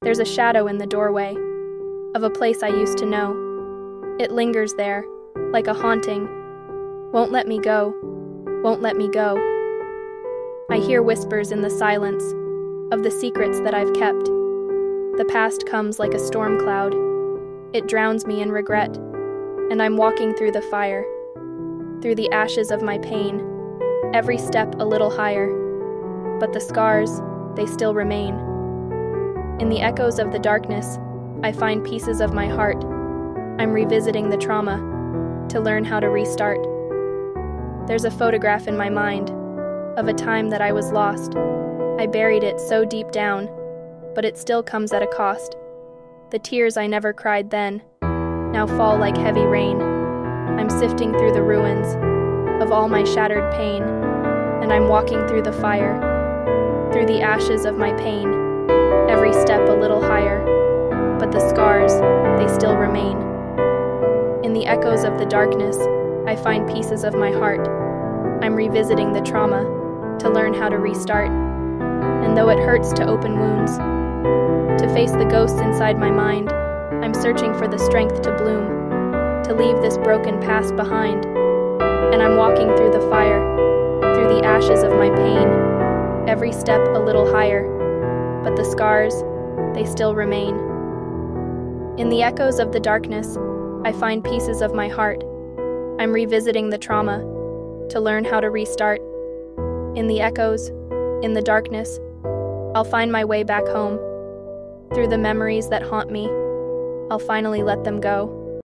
There's a shadow in the doorway of a place I used to know. It lingers there, like a haunting. Won't let me go, won't let me go. I hear whispers in the silence of the secrets that I've kept. The past comes like a storm cloud. It drowns me in regret, and I'm walking through the fire, through the ashes of my pain, every step a little higher. But the scars, they still remain. In the echoes of the darkness, I find pieces of my heart. I'm revisiting the trauma to learn how to restart. There's a photograph in my mind of a time that I was lost. I buried it so deep down, but it still comes at a cost. The tears I never cried then now fall like heavy rain. I'm sifting through the ruins of all my shattered pain, and I'm walking through the fire, through the ashes of my pain, every step a little higher. But the scars, they still remain. In the echoes of the darkness, I find pieces of my heart. I'm revisiting the trauma to learn how to restart. And though it hurts to open wounds, to face the ghosts inside my mind, I'm searching for the strength to bloom, to leave this broken past behind. And I'm walking through the fire, through the ashes of my pain, every step a little higher. But the scars, they still remain. In the echoes of the darkness, I find pieces of my heart. I'm revisiting the trauma to learn how to restart. In the echoes, in the darkness, I'll find my way back home. Through the memories that haunt me, I'll finally let them go.